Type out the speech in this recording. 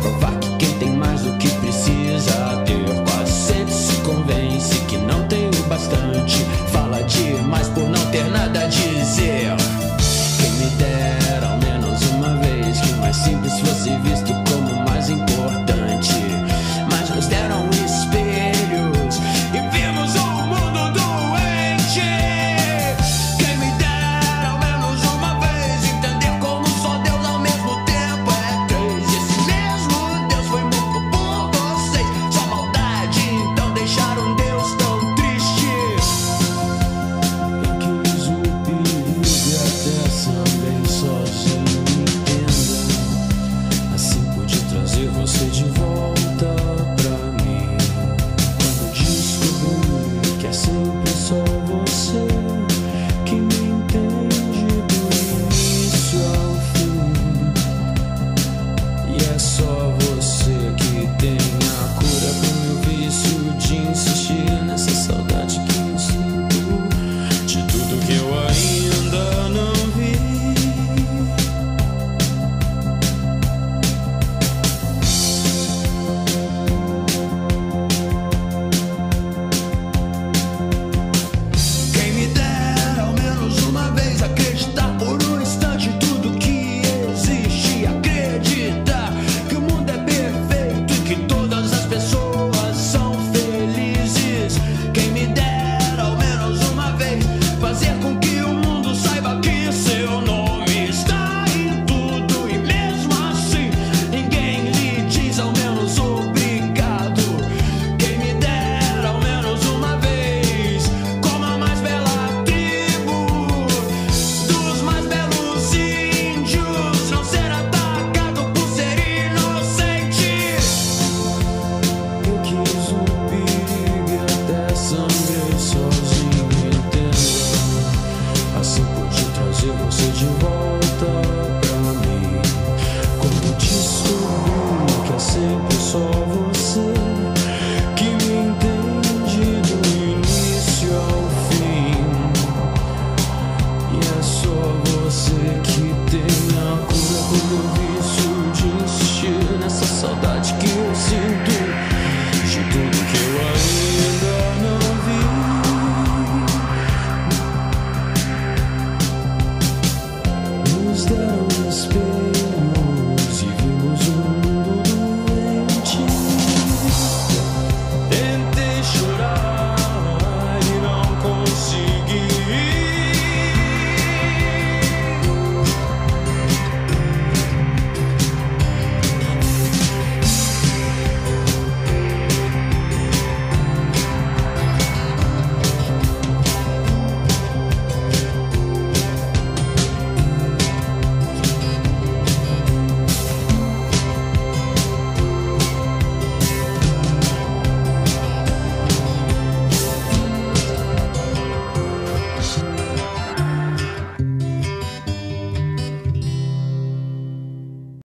Fuck He was